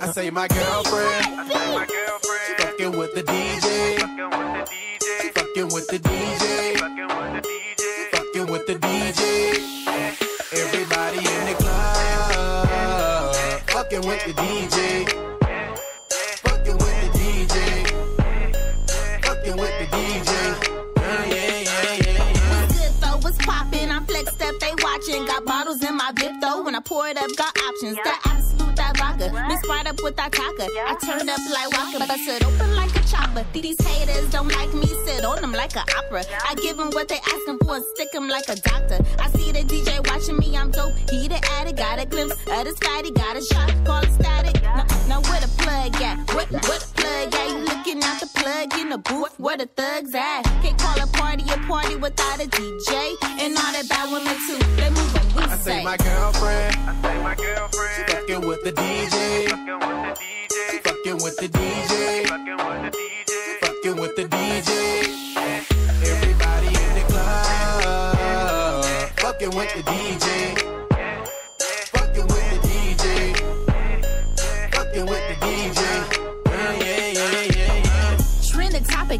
I say my girlfriend. She fucking with the DJ. She fucking with the DJ. Fucking with the DJ. Fucking with the DJ. Everybody in the club. Fucking with the DJ. Fucking with the DJ. Fucking with the DJ. Yeah, yeah, yeah, yeah, yeah. What's good though? What's poppin'? I'm flexed up, they watchin'. Got bottles in my VIP though. When I pour it up, got options. That Absolut, that vodka. Mix right up with that taka. I turn up like Waka, bust it open like a chopper. These haters don't like me, sit on them like an opera. I give them what they asking for and stick them like a doctor. I see the DJ watching me, I'm dope. He the addict, got a glimpse of this fatty, got a shot, call it static. Now, now where the plug at? What, what the plug at? You looking at the plug in the booth? Where the thugs at? Can't call a party a party without a DJ. And all that bad women too. They move when we I say say. my girlfriend. She fucking with the DJ. She fucking with the DJ. She fucking with the DJ. She fucking with the DJ. Everybody in the club. Fucking with the DJ.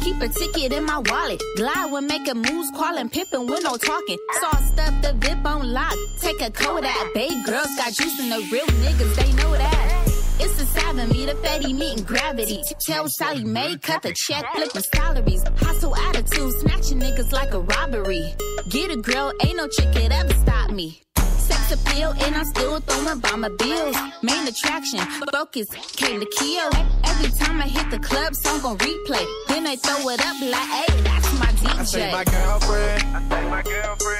Keep a ticket in my wallet. Glide when making moves, calling pippin' with no talking. Saw stuff the VIP on lock. Take a Kodak. Bay girls got juice in the real niggas, they know that. It's the seven me, the fatty meeting gravity. Tell Sally Mae, cut the check, flipping salaries. Hostile attitude, snatching niggas like a robbery. Get a girl, ain't no chick could ever stop me. Sex appeal, and I'm still throwing by my bills. Main attraction, focus, came to kill. Every time I hit the club, song on replay. Then they throw it up like, hey, that's my DJ. I say my DJ. girlfriend.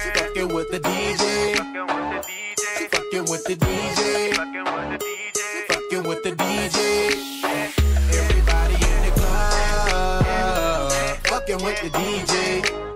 She fucking with the DJ. She fucking with the DJ. She Fucking with the DJ. Everybody in the club. Fucking with the DJ.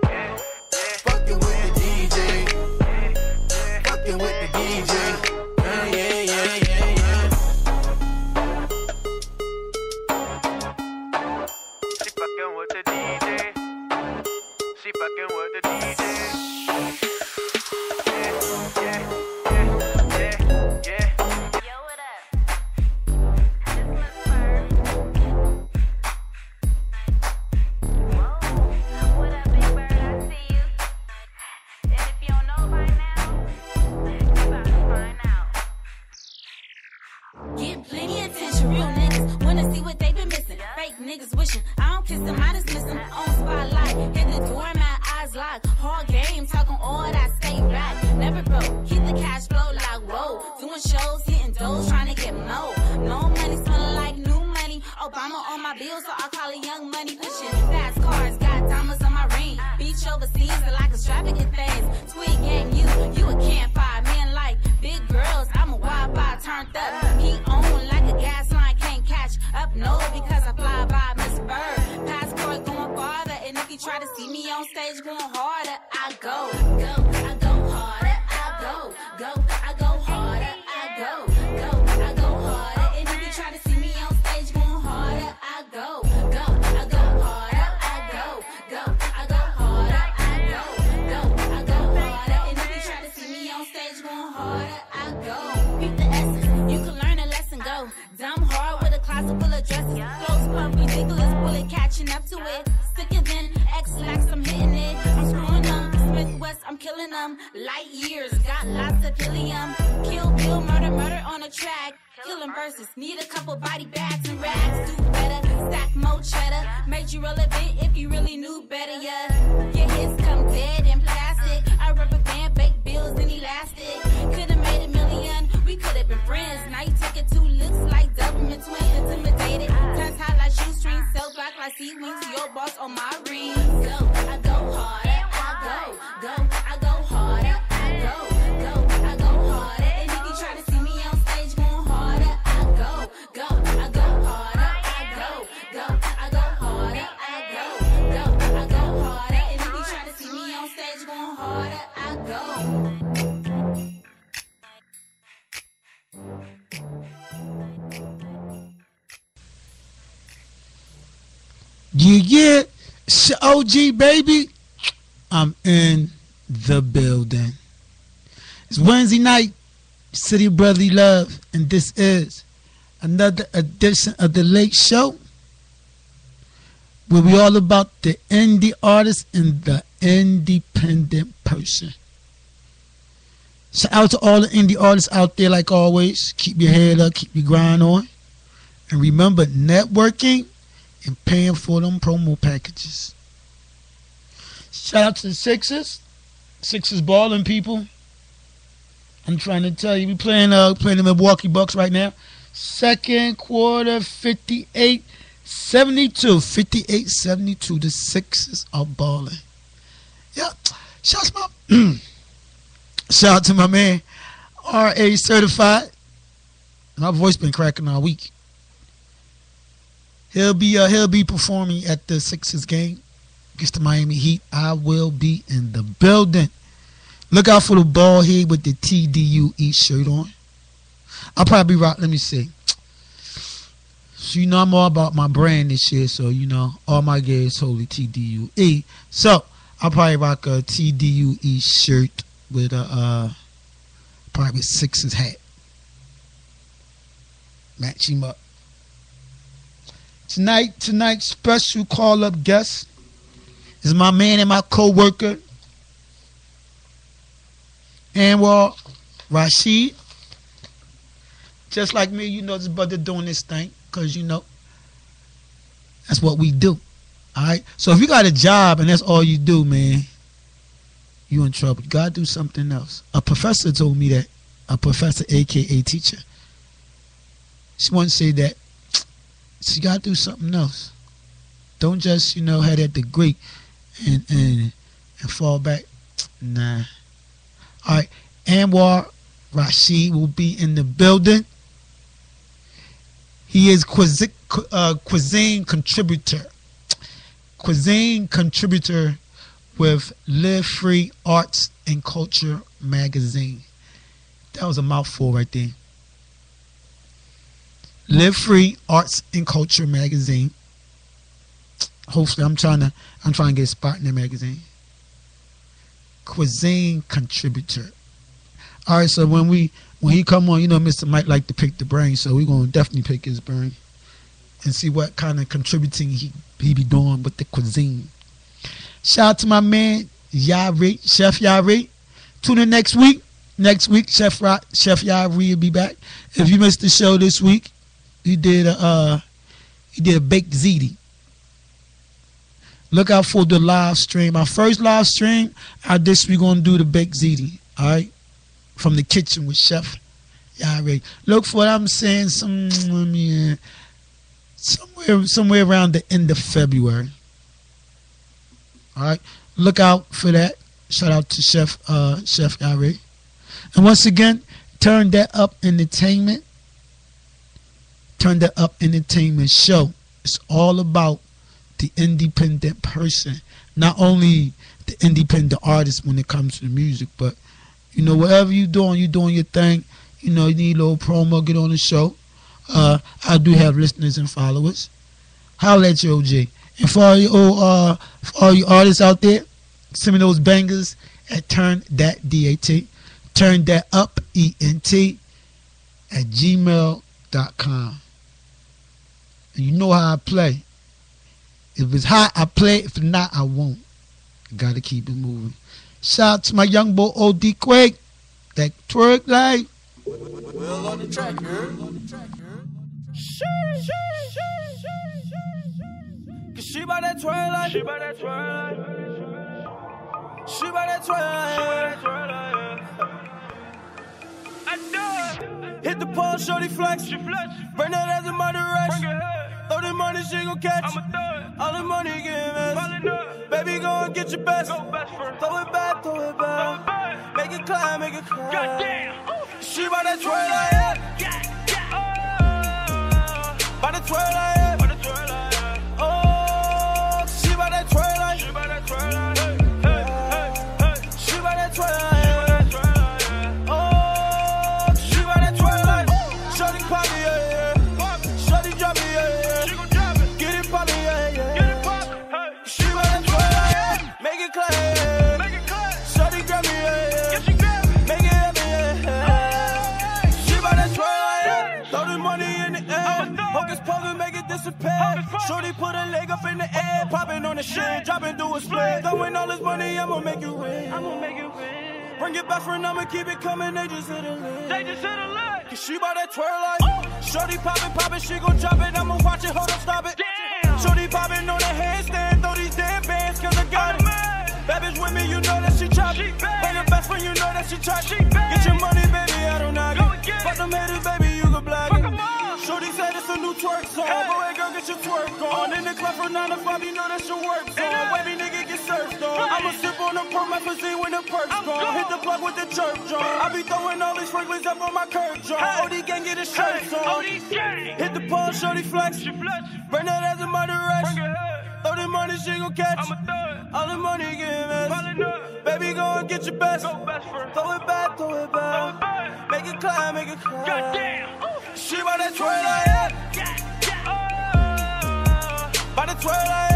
Niggas wishing go, go, I go harder, I go, go, I go harder, I go, go, I go harder. And if you try to see me on stage going harder, I go, go, I go harder, I go, go, I go harder, I go, go, I go harder. And if you try to see me on stage going harder, I go. Beat the essence, you can learn a lesson, go. Dumb hard with a closet full of dresses. Clothes pump, ridiculous bullet catching up Light years, got lots of helium. Kill, kill, murder, murder on the track. Killing verses, need a couple body bags and rags. Do better, stack more cheddar. Made you relevant if you really knew better, yeah. Your hits come dead in plastic. I rubber band, baked bills and elastic. Could've made a million, we could've been friends. Now you take it two looks like government twins, intimidated. Turns hot like shoestrings, sell black like sea wings. Your boss on my rings. I go. Yeah, yeah. It's OG, baby. I'm in the building. It's Wednesday night, City Brotherly Love, and this is another edition of the Late Show, where we all about the indie artists and the independent person. Shout out to all the indie artists out there, like always. Keep your head up, keep your grind on. And remember, networking and paying for them promo packages. Shout out to the Sixers. Sixers balling people. I'm trying to tell you, we playing uh playing the Milwaukee Bucks right now. Second quarter, 58 72. 58 72. The Sixers are balling. Yeah. Shout out to my shout out to my man, RA certified. My voice been cracking all week. He'll be uh, he'll be performing at the Sixers game against the Miami Heat. I will be in the building. Look out for the ball head with the TDUE shirt on. I'll probably rock. Let me see. So you know I'm all about my brand this year. So you know all my gear is totally TDUE. So I'll probably rock a TDUE shirt with a uh, probably Sixers hat. Match him up. Tonight, tonight's special call up guest is my man and my co-worker, Anwar Rasheed. Just like me, you know this brother doing this thing, cause you know that's what we do. Alright? So if you got a job and that's all you do, man, you in trouble. You gotta do something else. A professor told me that. A professor, aka teacher. She once said that she gotta do something else. Don't just, you know, have that degree and and and fall back. Nah. Alright. Anwar Rasheed will be in the building. He is uh, cuisine contributor. Cuisine contributor with Live Free Arts and Culture magazine. That was a mouthful right there. Live Free Arts and Culture magazine. Hopefully, I'm trying to I'm trying to get a spot in the magazine. Cuisine contributor. All right, so when we when he come on, you know, Mr. Mike like to pick the brain, so we're gonna definitely pick his brain and see what kind of contributing he he be doing with the cuisine. Shout out to my man Yari, Chef Yari. Tune in next week. Next week, Chef Ra- Chef Yari will be back. If you missed the show this week, he did a uh, he did a baked ziti. Look out for the live stream. Our first live stream, our this we gonna do the baked ziti. All right, from the kitchen with Chef Yari. Look for what I'm saying. Some I mean, somewhere somewhere around the end of February. All right, look out for that. Shout out to Chef uh, Chef Yari. And once again, turn that up entertainment. Turn that up entertainment show. It's all about the independent person, not only the independent artist when it comes to music, but you know whatever you're doing, you're doing your thing. You know you need a little promo, get on the show. Uh, I do have listeners and followers. Holla at you, OJ. And for all you uh, for all you artists out there, send me those bangers at turn that DAT. Turn that up ENT at gmail.com. And you know how I play. If it's hot, I play. If not, I won't. Gotta keep it moving. Shout out to my young boy OD Quake. That twerk like. Well on the track, here. Cause she by that twilight. She by that twilight. She by that twilight. I Hit the pole, shorty flex. She flex. Burn that as a murder race. Throw the money, she gon' catch. All the money get mess. Baby, go and get your best. Throw it back, throw it back. Make it climb, make it climb. She by that twilight. By the twilight. I'ma make you rich. I'ma make it rain. Bring it back friend, I'ma keep it coming, they just hit a lick. They just hit a lick. Cause she bout that twirl like Shorty poppin', poppin', she gon' drop it, I'ma watch it, hold up, stop it. Damn. Shorty poppin' on the handstand, throw these damn bands, cause I got it. Bad bitch with me, you know that she chop She bad. Bring your best friend, you know that she chop She bad. Get your money, baby, I don't knock Go it. get Fuck it. them haters, baby, you can block Fuck it. Shorty said it's a new twerk song. Hey. Go ahead, girl, get your twerk on. Oh. In the club from 9 to 5, you know that's your work song. Wavy nigga on. Right. I'ma sip on the promethazine when the perks I'm gone. Hit the plug with the church on. I be throwing all these sprinklers up on my curb jaw. Hey. OD gang get his shirts Hey, on. ODJ. Hit the pole, shorty flex. She flex. Burn that as a murder rush. Bring it head. Throw the money, she gon' catch. I'ma it. All the money get mess. Ballin' up. Baby, go and get your best. Go best friend. Throw it back, throw it Throw back. it back. Make it climb, make it climb. Goddamn. She bout that twirl like that. Yeah, yeah. Oh. Bout that twirl like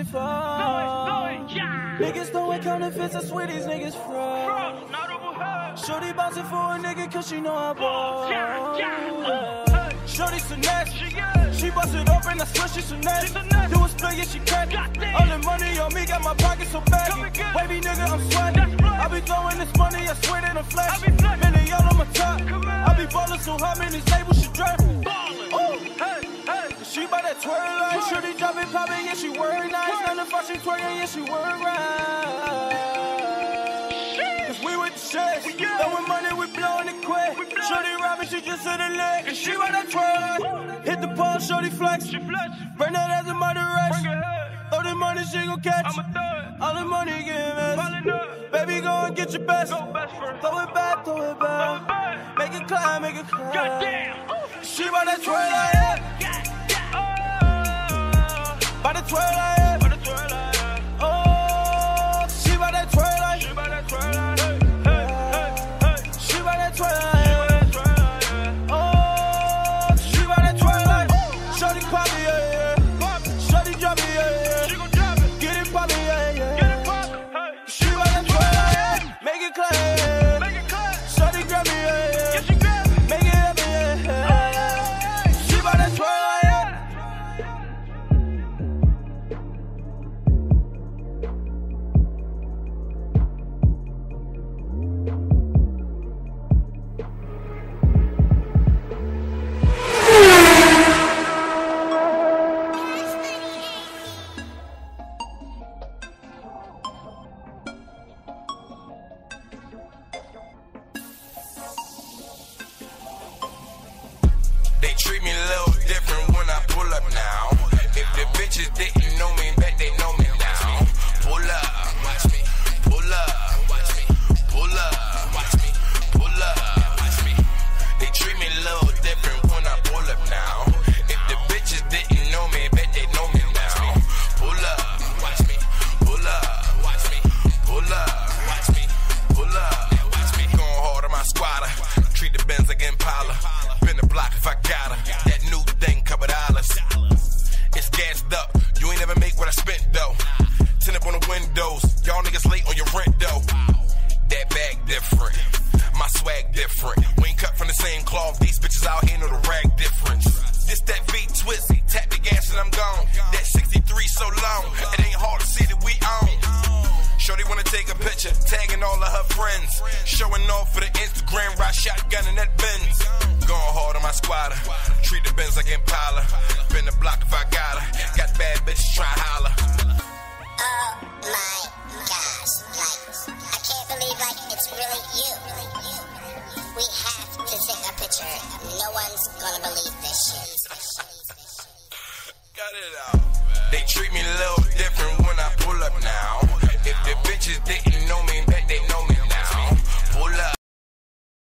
it it, fall. throw it. Yeah. Niggas throwing counterfeits, I swear these niggas fraud. Shorty bouncing for a nigga cause she know I ball. Yeah, yeah. Oh, hey. Shorty finesse. She good. She bust it open, I swear she finesse. She. Do a split, yeah, she crack. All the money on me, got my pocket so baggy. Wavy nigga, I'm sweating. I be throwing this money, I swear that I'm I flashing. be flexing. Many y'all on my top. I be ballin' so hot, man, these labels she driving. She bout that twirl like. Shorty dropping, popping, yeah, she word nice. None of fuck, she twerking, yeah, she word right. Cause we with the shit. Throwing money, we blowing it quick. Shorty robbing, she just hit a lick. And she bout that twirl. Hit the pole, shorty flex. She flex. Burn that as a murder rush. Throw the money, she gon' catch. I'ma it. All the money get mess. Ballin' up. Baby, go and get your best. Go best. Throw it back, throw it it back. Make it climb, make it climb. Goddamn. She bout that twirl like that. Oh. Treat the Benz like Impala. Been the block if I got her. Got bad bitches try holler. Oh my gosh, like I can't believe like it's really you. We have to take a picture. No one's gonna believe this shit. got it out. They treat me a little different when I pull up now. If the bitches didn't know me